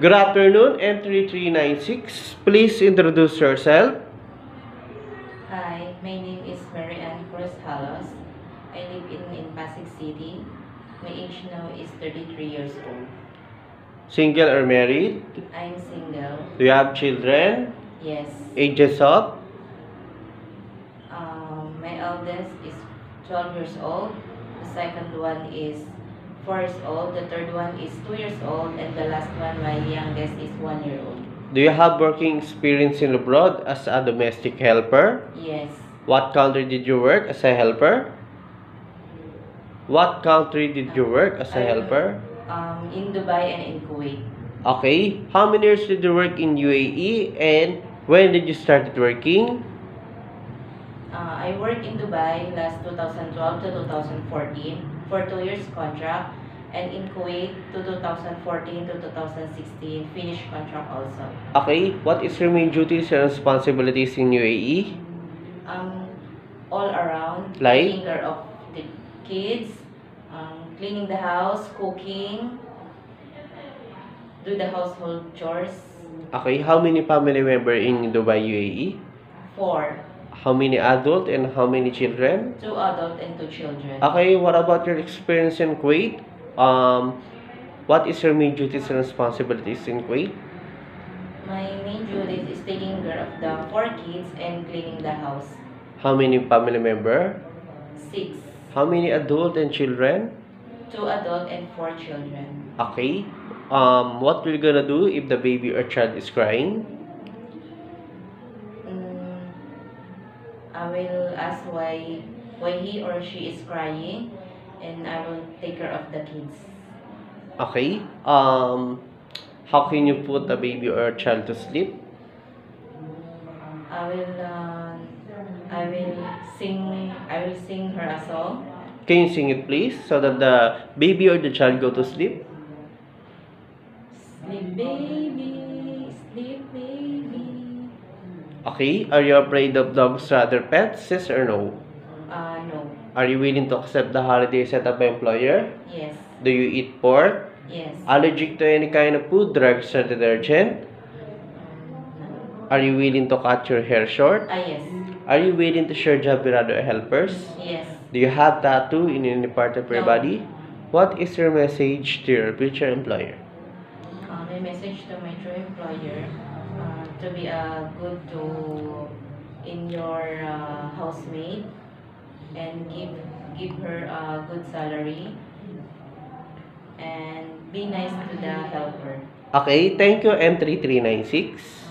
Good afternoon, M3396. Please introduce yourself. Hi, my name is Marianne Cruz Halos. I live in, in Pasig City. My age now is 33 years old. Single or married? I'm single. Do you have children? Yes. Ages of? Um, my eldest is 12 years old. The second one is 4 years old. The third one is 2 years old. And the last one, my youngest, is 1 year old. Do you have working experience in abroad as a domestic helper? Yes. What country did you work as a helper? What country did you work as a helper? Um, in Dubai and in Kuwait. Okay. How many years did you work in UAE and when did you start working? Uh, I worked in Dubai last 2012 to 2014 for two years contract and in Kuwait to 2014 to 2016 finished contract also. Okay. What is your main duties and responsibilities in UAE? Um, all around Like? taking care of the kids, um, cleaning the house, cooking, do the household chores. Okay. How many family member in Dubai, UAE? Four, How many adult and how many children? two adult and two children. Okay, what about your experience in Kuwait? Um, what is your main duties and responsibilities in Kuwait? My main duties is taking care of the four kids and cleaning the house. How many family member? Six. How many adult and children? Two adult and four children. Okay. Um, what we're gonna do if the baby or child is crying? I will ask why why he or she is crying and I will take care of the kids. Okay. Um, how can you put a baby or child to sleep? I will uh, I will sing I will sing her a song. Can you sing it please so that the baby or the child go to sleep? Sleep baby, Okay. Are you afraid of dogs rather pets? Yes or no? Uh no. Are you willing to accept the holiday set up by employer? Yes. Do you eat pork? Yes. Allergic to any kind of food, drugs, or detergent? Are you willing to cut your hair short? Ah yes. Are you willing to share job with other helpers? Yes. Do you have tattoo in any part of your No. body? What is your message to your future employer? Uh, my message to my true employer to be a good to in your uh, housemaid and give give her a good salary and be nice to the helper. Okay, thank you M3396.